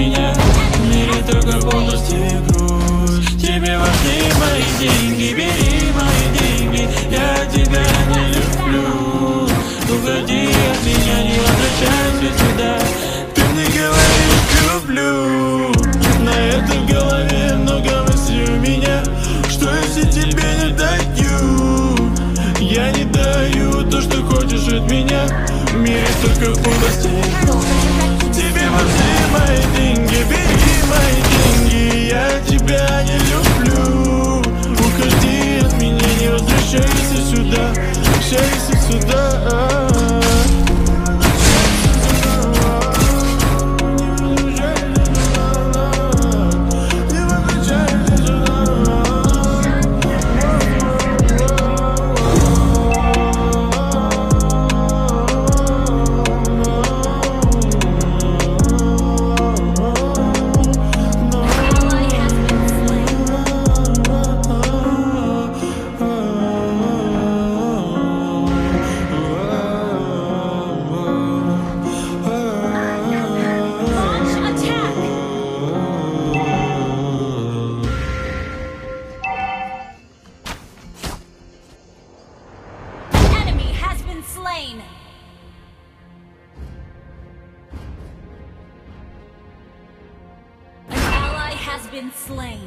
меня. В мире только полностью и грусть. Тебе важны мои деньги, бери мои деньги. Я тебя не люблю. Уходи от меня, не возвращайся сюда. Ты мне говоришь люблю. На этой голове много мыслей у меня. Что если тебе не даю Я не даю то, что хочешь от меня. В мире только пустости Тебе важны возвращайся сюда. Возвращайся сюда has been slain.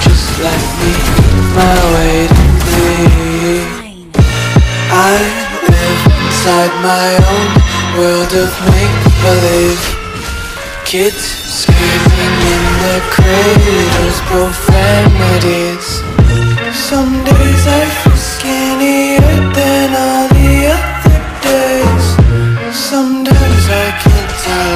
Just let me my way to bleed? I live inside my own world of make believe. Kids screaming in their cradles, profanities. Some days I feel skinnier than all the other days. Sometimes I can't tell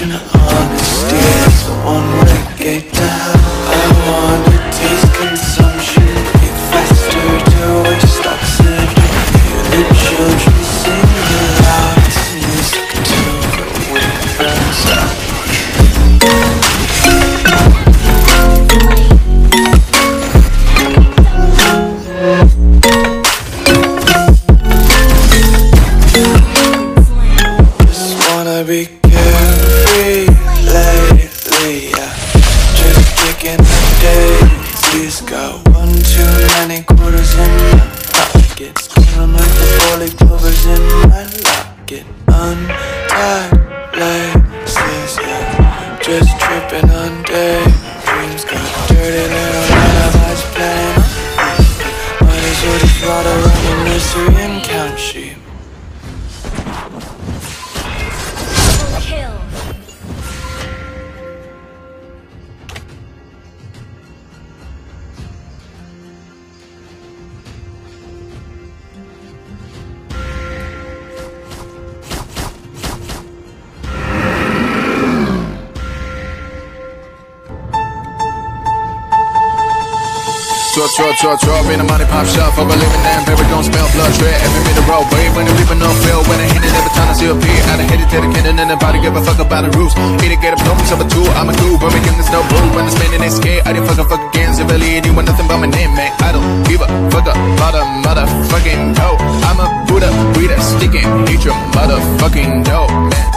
Redemption. Draw, draw, draw, draw, in a money pop shop For a living and baby don't smell blood Tread every minute roll Wait when the reaper no feel. When I hit it every time I see a beat I done hit it dedicated and nobody give a fuck about the rules Eat it, get up, know me, I'm a two I'm a two, but making this no boo When I'm spinning it scared I didn't fucking fuck again So really anyone nothing but my name, man. I don't give a fuck about a motherfucking dough. I'm a Buddha, breeder, sticking. Hate your motherfucking dough